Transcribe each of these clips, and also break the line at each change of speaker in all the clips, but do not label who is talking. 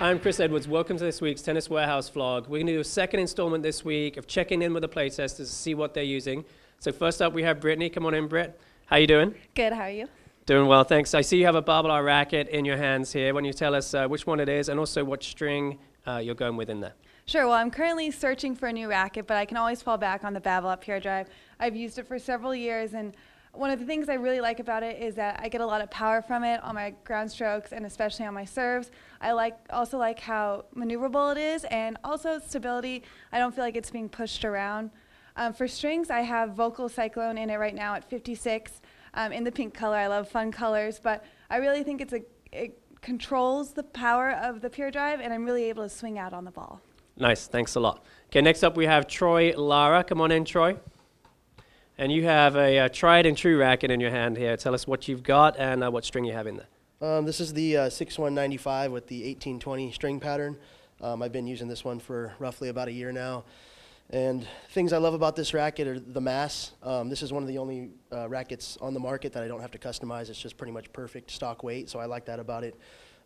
I'm Chris Edwards. Welcome to this week's Tennis Warehouse vlog. We're going to do a second installment this week of checking in with the playtesters to see what they're using. So first up, we have Brittany. Come on in, Britt. How you doing?
Good. How are you?
Doing well, thanks. I see you have a Babolat racket in your hands here. When you tell us uh, which one it is and also what string uh, you're going with in there?
Sure. Well, I'm currently searching for a new racket, but I can always fall back on the Babolat Pure Drive. I've used it for several years, and one of the things I really like about it is that I get a lot of power from it on my ground strokes and especially on my serves. I like also like how maneuverable it is and also stability. I don't feel like it's being pushed around. Um, for strings, I have Volkl Cyclone in it right now at 56 um, in the pink color. I love fun colors, but I really think it's a it controls the power of the Pure Drive, and I'm really able to swing out on the ball.
Nice, thanks a lot. Okay, next up we have Troy Lara. Come on in, Troy. And you have a, a, tried and true racket in your hand here. Tell us what you've got and uh, what string you have in there.
Um, this is the uh, 6195 with the 1820 string pattern. Um, I've been using this one for roughly about a year now. And things I love about this racket are the mass. Um, this is one of the only uh, rackets on the market that I don't have to customize. It's just pretty much perfect stock weight, so I like that about it.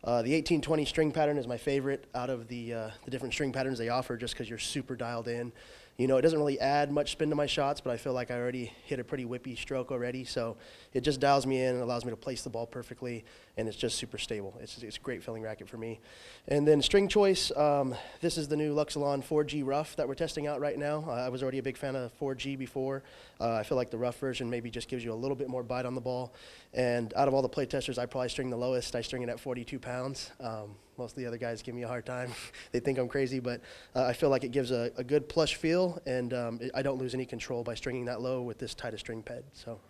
Uh, the 1820 string pattern is my favorite out of the, uh, the different string patterns they offer just because you're super dialed in you know, it doesn't really add much spin to my shots, but I feel like I already hit a pretty whippy stroke already. So it just dials me in and allows me to place the ball perfectly, and it's just super stable. It's, it's a great feeling racket for me. And then string choice, um, this is the new Luxilon 4G Rough that we're testing out right now. Uh, I was already a big fan of 4G before. Uh, I feel like the rough version maybe just gives you a little bit more bite on the ball. And out of all the play testers, I probably string the lowest. I string it at 42 pounds. Um, most of the other guys give me a hard time. they think I'm crazy, but uh, I feel like it gives a, a good plush feel, and um, it, I don't lose any control by stringing that low with this tight a string bed. So,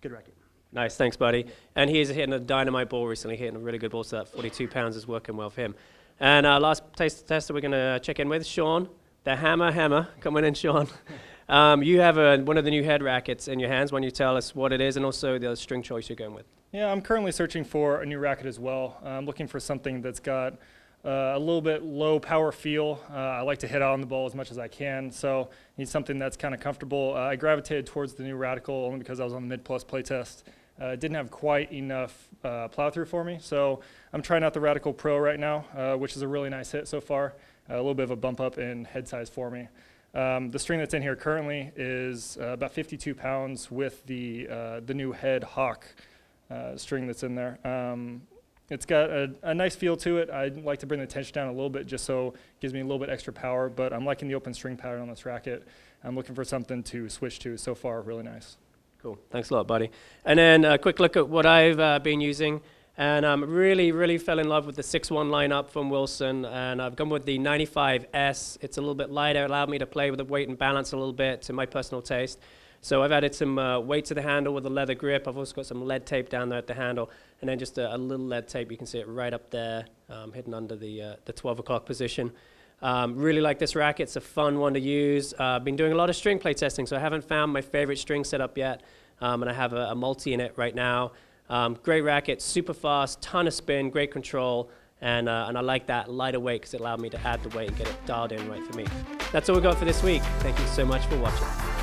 good racket.
Nice, thanks, buddy. And he's hitting a dynamite ball recently, hitting a really good ball, so that 42 pounds is working well for him. And uh, last taste tester we're going to check in with, Sean, the Hammer Hammer. Coming in, Sean. Um, you have a, one of the new head rackets in your hands. Why don't you tell us what it is and also the string choice you're going with?
Yeah, I'm currently searching for a new racket as well. I'm looking for something that's got uh, a little bit low power feel. Uh, I like to hit on the ball as much as I can, so need something that's kind of comfortable. Uh, I gravitated towards the new Radical only because I was on the Mid Plus playtest. Uh, didn't have quite enough uh, plow through for me, so I'm trying out the Radical Pro right now, uh, which is a really nice hit so far. a little bit of a bump up in head size for me. Um, the string that's in here currently is about 52 pounds with the the new head Hawk uh, string that's in there. Um, it's got a, a, nice feel to it. I'd like to bring the tension down a little bit just so it gives me a little bit extra power, but I'm liking the open string pattern on this racket. I'm looking for something to switch to. So far, really nice.
Cool. Thanks a lot, buddy. And then a quick look at what I've uh, been using. And um, really, really fell in love with the 6-1 lineup from Wilson. And I've gone with the 95S. It's a little bit lighter, allowed me to play with the weight and balance a little bit to my personal taste. So I've added some uh, weight to the handle with a leather grip. I've also got some lead tape down there at the handle, and then just a, a little lead tape. You can see it right up there, um, hidden under the, uh, the 12 o'clock position. Um, really like this racket. It's a fun one to use. I've uh, been doing a lot of string play testing, so I haven't found my favorite string setup yet, um, and I have a, a, multi in it right now. Um, great racket, super fast, ton of spin, great control, and, uh, and I like that lighter weight because it allowed me to add the weight and get it dialed in right for me. That's all we got for this week. Thank you so much for watching.